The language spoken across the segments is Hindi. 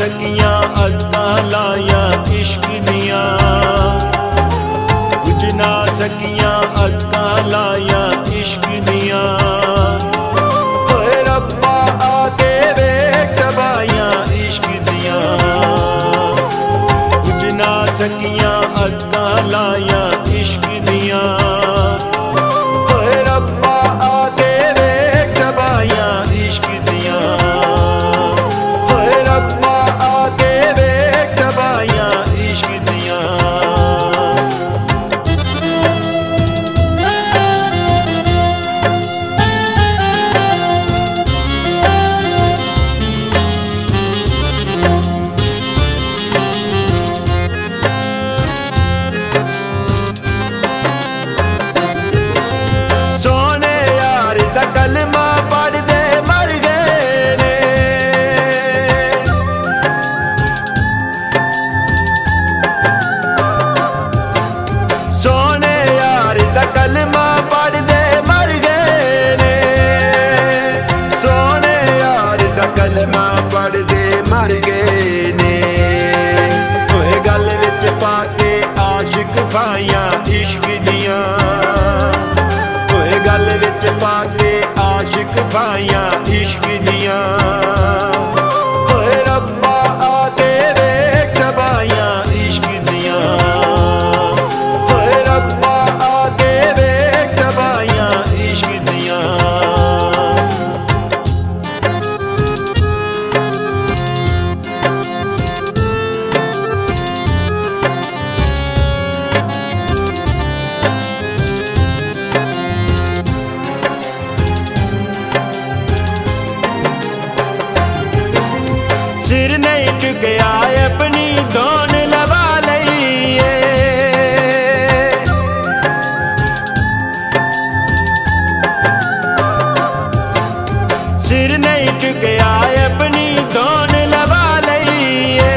सकियाँ अग्गा लाया इश्क दिया। बुझ ना सकियाँ vaya सिर नहीं चुकया अपनी धोन लवा लईए सिर नहीं चुकया अपनी धोन लवा लईए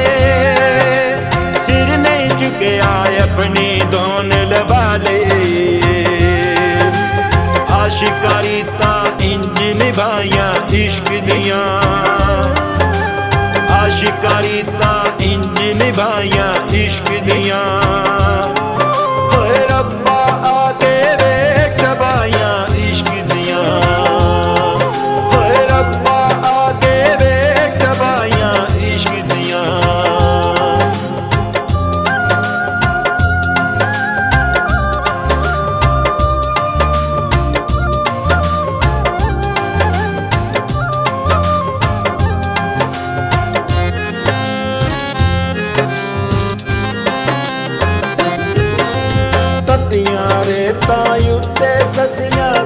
सिर नहीं चुकया अपनी धोन लवा लईए आशिकारी इंज निभाया इश्क दिया। आशिकारी ता इंज निभाया इश्क दिया।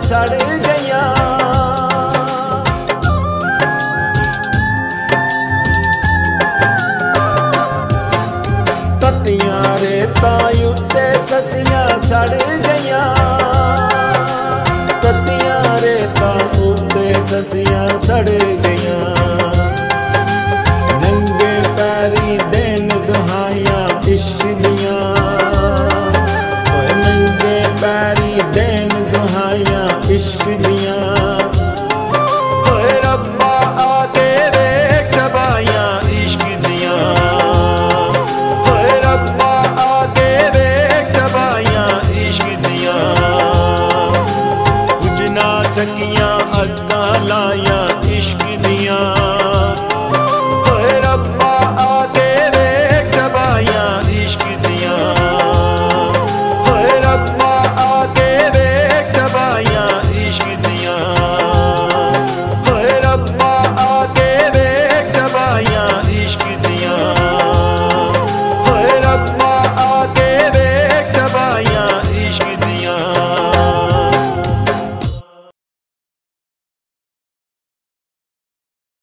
ਸੜ ਗਈਆਂ। ਤਤੀਆਂ ਰੇਤਾਂ ਉੱਤੇ ਸਸੀਆਂ ਸੜ ਗਈਆਂ। ਤਤੀਆਂ ਰੇਤਾਂ ਉੱਤੇ ਸਸੀਆਂ ਸੜ ਗਈਆਂ। सकिया